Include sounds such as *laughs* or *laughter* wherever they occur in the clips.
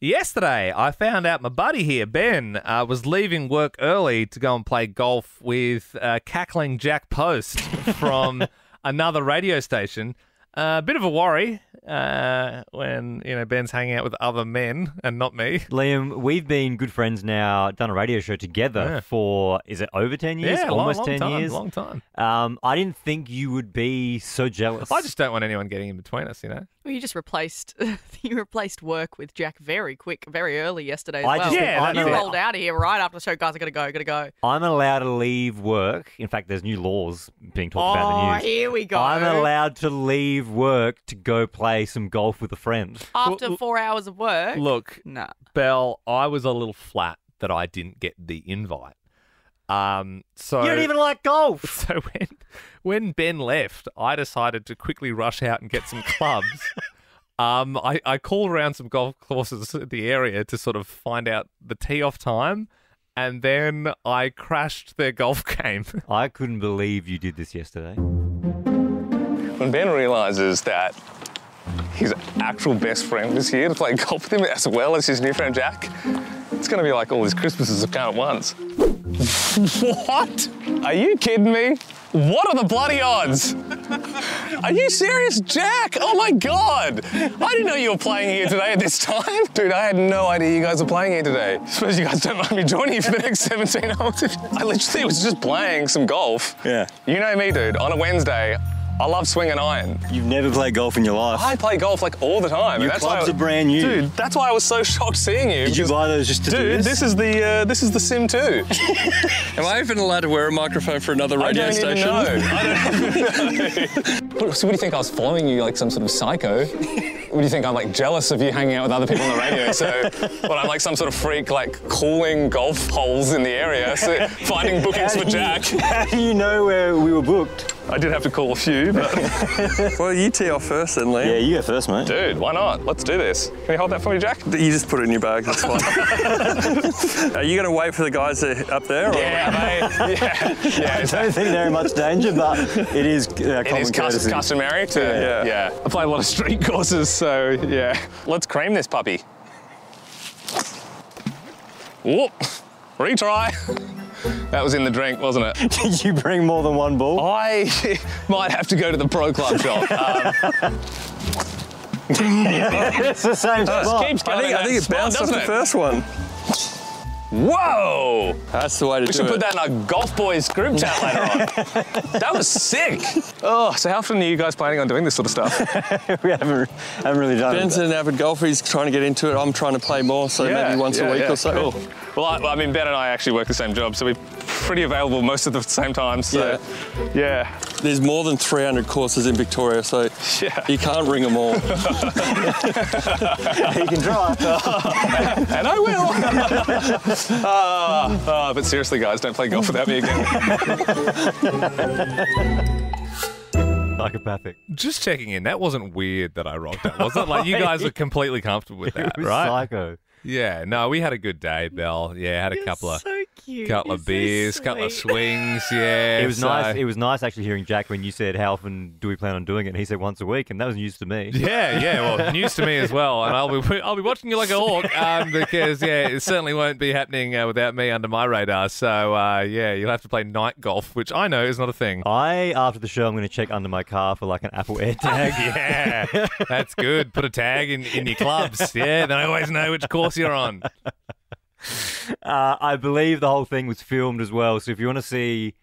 Yesterday, I found out my buddy here, Ben, uh, was leaving work early to go and play golf with uh, cackling Jack Post *laughs* from another radio station. A uh, bit of a worry uh, when you know Ben's hanging out with other men and not me. Liam, we've been good friends now, done a radio show together Yeah. for is it over ten years? Yeah, almost long ten time, years. long time. Um, I didn't think you would be so jealous. I just don't want anyone getting in between us, you know. Well, you just replaced *laughs* you replaced work with Jack very quick, very early yesterday as I well. just Yeah, you rolled out of here right after the show, guys. I gotta go, gotta go. I'm allowed to leave work. In fact, there's new laws being talked about in Oh, the news. here we go. I'm allowed to leave work to go play some golf with a friend. after Well, four hours of work. Look, Nah. Belle, I was a little flat that I didn't get the invite. Um, so You don't even like golf. *laughs* So when when Ben left, I decided to quickly rush out and get some clubs. *laughs* um, I, I called around some golf courses in the area to sort of find out the tee off time, and then I crashed their golf *laughs* game. I couldn't believe you did this yesterday. When Ben realizes that his actual best friend is here to play golf with him as well as his new friend Jack, it's going to be like all his Christmases have come at once. what? Are you kidding me? What are the bloody odds? Are you serious, Jack? Oh my god! I didn't know you were playing here today at this time. *laughs* Dude, I had no idea you guys were playing here today. I Suppose you guys don't mind me joining you for the next 17 holes. *laughs* I literally was just playing some golf. Yeah. You know me, dude. On a Wednesday, I love swinging iron. You've never played golf in your life. I play golf like all the time. Your and that's clubs why, are brand new. Dude, that's why I was so *laughs* shocked seeing you. Did you buy those just to do Dude, this? this is the uh, this is the SIM2. Am I even allowed to wear a microphone for another I radio don't station? even know. *laughs* I don't even know. What- so what do you think? I was following you like some sort of psycho? What do you think? I'm like jealous of you hanging out with other people on the radio. So, what? I'm like some sort of freak, like calling golf holes in the area, so finding bookings for Jack. *laughs* How do you know where we were booked? I did have to call a few, but *laughs* Well, you tee off first then, Liam. Yeah, you go first, mate. dude, why not? Let's do this. Can you hold that for me, Jack? You just put it in your bag, that's fine. *laughs* Are you going to wait for the guys up there? Or? Yeah, mate. Yeah, *laughs* yeah. I don't think they're in much danger, but it is uh, It common is cus- courtesy. customary to, Yeah. yeah. I play a lot of street courses, so yeah. Let's cream this puppy. Whoop, retry. That was in the drink, wasn't it? *laughs* Did you bring more than one ball? I *laughs* might have to go to the pro club shop. *laughs* Um, it's the same spot. keeps I think, I think it spot, bounced off the it? first one. Whoa! That's the way to We do it. We should put that in our golf boys group chat later on. *laughs* that was sick. Oh, so how often are you guys planning on doing this sort of stuff? *laughs* we haven't, haven't really done Ben's it. an avid golfer. He's trying to get into it. I'm trying to play more, so Yeah, maybe once yeah, a week yeah, or so. cool. Well, I, I mean, Ben and I actually work the same job, so we're pretty available most of the same time. So, yeah, There's more than 300 courses in Victoria, so yeah. you can't ring them all. *laughs* You can try. *laughs* and I will. *laughs* Ah, ah, but seriously, guys, don't play golf without me again. Psychopathic. Just checking in. That wasn't weird that I rocked that, was it? Like you guys were completely comfortable with It that, was right? psycho. Yeah. No, we had a good day, Belle. Yeah, had a You're couple of so cute. couple You're of so beers, couple of swings. *laughs* Yeah, It was so- nice. It was nice actually hearing Jack when you said, "How often do we plan on doing it?" And he said once a week, and that was news to me. *laughs* Yeah, yeah. Well, *laughs* news to me as well, and I'll be I'll be watching you like a hawk um, because yeah, it certainly won't be happening uh, without me under my radar. So uh, yeah, you'll have to play night golf, which I know is not a thing. I after the show, I'm going to check under my car for like an Apple AirTag. yeah, that's good. Put a tag in, in your clubs. Yeah, then I always know which course you're on. Uh, I believe the whole thing was filmed as well. So if you want to see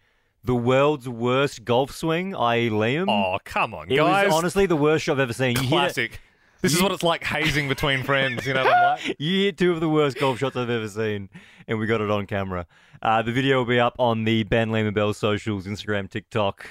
the world's worst golf swing, i.e. Liam, Oh, come on, it guys. was honestly the worst shot I've ever seen. You Classic. This is what it's like hazing between friends. You know what I'm like? *laughs* you hit two of the worst golf shots I've ever seen, and we got it on camera. Uh, the video will be up on the Ben Liam and Belle socials, Instagram, TikTok.